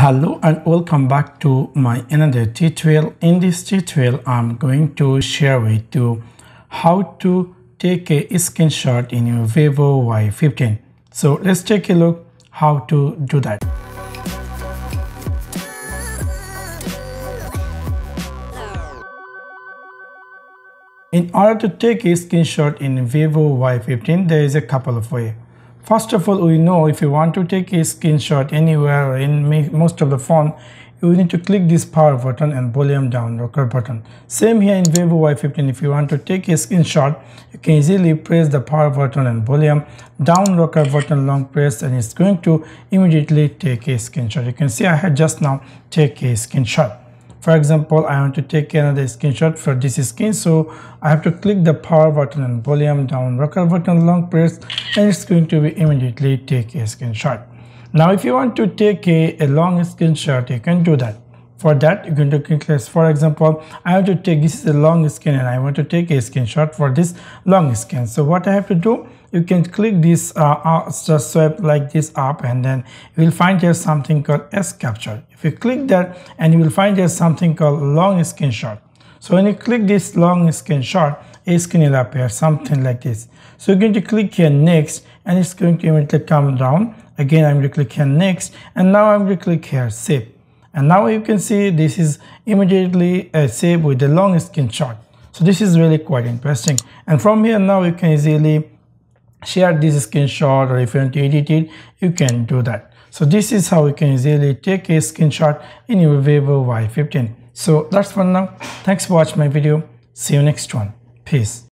Hello and welcome back to my another tutorial. In this tutorial, I'm going to share with you how to take a screenshot in your Vivo Y15. So let's take a look how to do that. In order to take a screenshot in Vivo Y15, there is a couple of ways. First of all, we know if you want to take a screenshot anywhere in most of the phone, you need to click this power button and volume down rocker button. Same here in Vivo Y15, if you want to take a screenshot, you can easily press the power button and volume down rocker button long press and it's going to immediately take a screenshot. You can see I had just now take a screenshot. For example, I want to take another screenshot for this screen. So I have to click the power button and volume down rocker button long press and it's going to be immediately take a screenshot. Now if you want to take a, a long screenshot, you can do that. For that, you're going to click this. For example, I have to take this is a long scan and I want to take a screenshot for this long scan. So what I have to do, you can click this uh, uh, just swipe like this up and then you will find here something called S capture. If you click that and you will find here something called long screenshot. So when you click this long screenshot, a screen will appear something like this. So you're going to click here next and it's going to immediately come down. Again, I'm going to click here next and now I'm going to click here save. And now you can see this is immediately uh, saved with the long screenshot. So this is really quite interesting. And from here now you can easily share this screenshot or if you want to edit it you can do that. So this is how you can easily take a screenshot in your vivo y15 so that's for now. Thanks for watching my video. See you next one. Peace